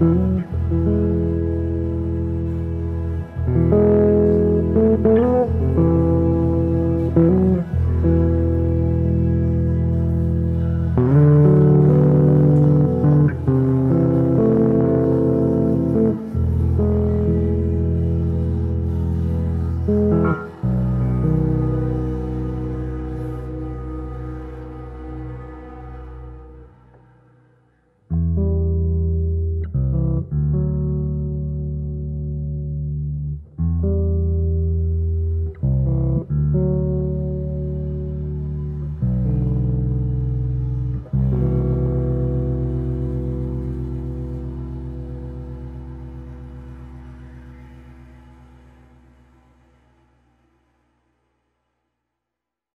mm you.